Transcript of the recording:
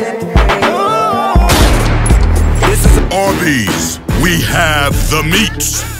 This is Arby's. We have the meats.